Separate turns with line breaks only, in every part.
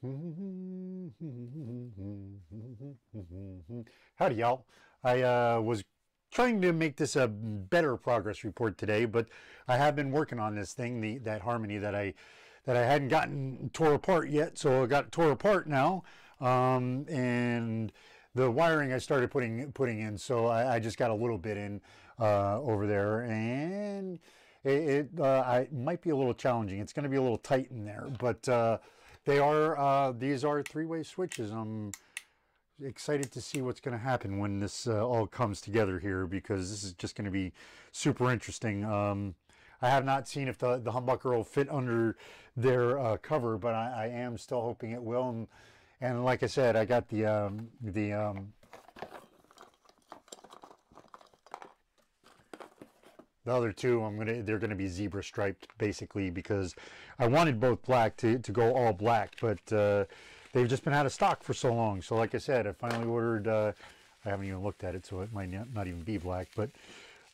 Howdy, y'all. I uh, was trying to make this a better progress report today, but I have been working on this thing, the that harmony that I that I hadn't gotten tore apart yet. So I got tore apart now, um, and the wiring I started putting putting in. So I, I just got a little bit in uh, over there, and it, it uh, I, might be a little challenging. It's going to be a little tight in there, but uh, they are, uh, these are three-way switches. I'm excited to see what's going to happen when this uh, all comes together here because this is just going to be super interesting. Um, I have not seen if the, the humbucker will fit under their uh, cover, but I, I, am still hoping it will. And, and like I said, I got the, um, the um, The other two, I'm gonna they're gonna be zebra striped basically because I wanted both black to, to go all black, but uh, they've just been out of stock for so long. So like I said, I finally ordered. Uh, I haven't even looked at it, so it might not even be black. But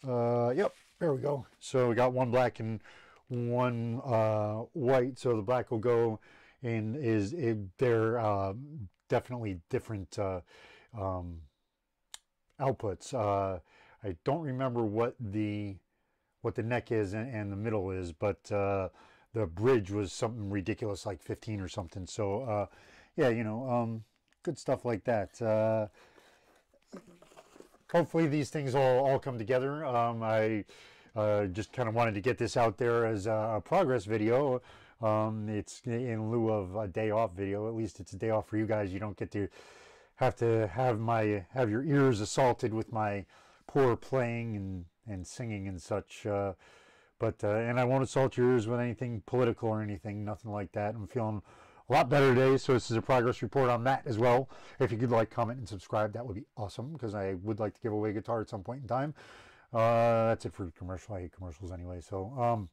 uh, yep, there we go. So we got one black and one uh, white. So the black will go and is it, they're uh, definitely different uh, um, outputs. I don't remember what the what the neck is and, and the middle is, but uh, the bridge was something ridiculous, like 15 or something. So, uh, yeah, you know, um, good stuff like that. Uh, hopefully these things all, all come together. Um, I uh, just kind of wanted to get this out there as a progress video. Um, it's in lieu of a day off video. At least it's a day off for you guys. You don't get to have to have my have your ears assaulted with my poor playing and and singing and such. Uh, but uh, and I won't assault your ears with anything political or anything, nothing like that. I'm feeling a lot better today, so this is a progress report on that as well. If you could like, comment, and subscribe, that would be awesome because I would like to give away a guitar at some point in time. Uh, that's it for commercial. I hate commercials anyway. So um,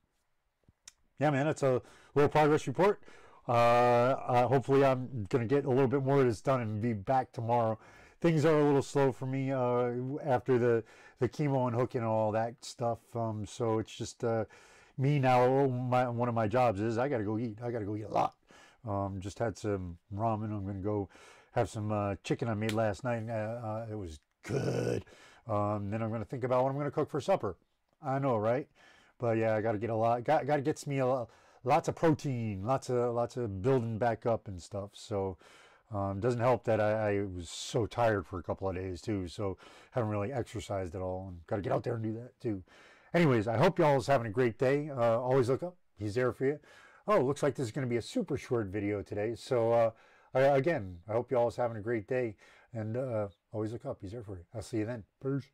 yeah, man, it's a little progress report. Uh, uh, hopefully, I'm gonna get a little bit more of this done and be back tomorrow things are a little slow for me uh, after the the chemo and hooking and all that stuff. Um, so it's just uh, me now. Oh, my, one of my jobs is I got to go eat. I got to go eat a lot. Um, just had some ramen. I'm gonna go have some uh, chicken I made last night. Uh, uh, it was good. Um, then I'm gonna think about what I'm gonna cook for supper. I know, right? But yeah, I got to get a lot. Got got to get me a lot, lots of protein, lots of lots of building back up and stuff. So um, doesn't help that I, I, was so tired for a couple of days too, so haven't really exercised at all, and got to get out there and do that too. Anyways, I hope y'all is having a great day. Uh, always look up; he's there for you. Oh, looks like this is going to be a super short video today. So uh, I, again, I hope y'all is having a great day, and uh, always look up; he's there for you. I'll see you then. Peace.